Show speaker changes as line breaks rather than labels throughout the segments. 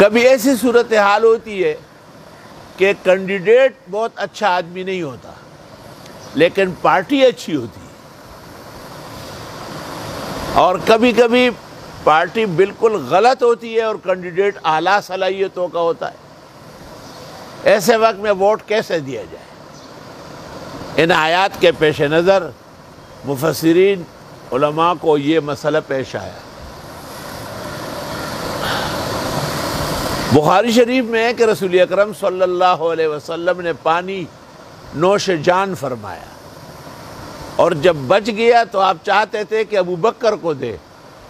कभी ऐसी सूरत हाल होती है कि कैंडिडेट बहुत अच्छा आदमी नहीं होता, लेकिन पार्टी अच्छी होती है। और कभी कभी पार्टी बिल्कुल गलत होती है और कैंडिडेट आला सलाहियतों का होता है। ऐसे वक्त में वोट कैसे दिया जाए? इन आयात के पेश नज़र मुफसरीन को ये मसला पेश आया। बुखारी शरीफ में है कि रसूल अकरम सल्लल्लाहु अलैहि वसल्लम ने पानी नोश जान फरमाया। और जब बच गया तो आप चाहते थे कि अबू बकर को दे,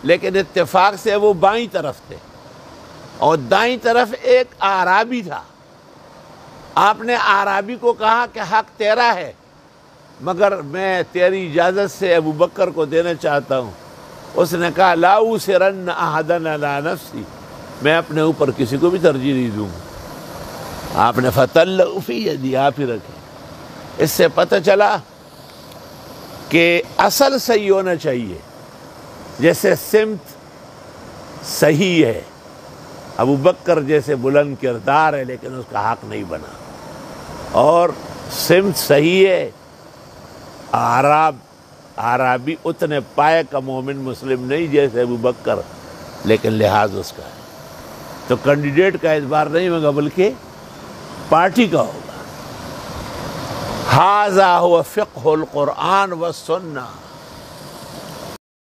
लेकिन इत्तेफाक से वो बाई तरफ़ थे। और दाई तरफ़ एक आराबी था। आपने आराबी को कहा कि हक तेरा है, मगर मैं तेरी इजाज़त से अबू बकर को देना चाहता हूँ। उसने कहा, लाऊ से रन अला नफसी। मैं अपने ऊपर किसी को भी तरजीह नहीं दूँगा। आपने फतल उफ़ी यदि आप ही रखे। इससे पता चला कि असल सही होना चाहिए। जैसे सिमत सही है, अबू बकर जैसे बुलंद किरदार है, लेकिन उसका हक नहीं बना। और सिमत सही है, आराब, आराबी उतने पाए का मोमिन मुस्लिम नहीं जैसे अबू बकर, लेकिन लिहाज उसका है। तो कैंडिडेट का इस बार नहीं होगा, बल्कि पार्टी का होगा। हाजा हुआ फ़िक़ुल क़ुरआन व सुन्ना।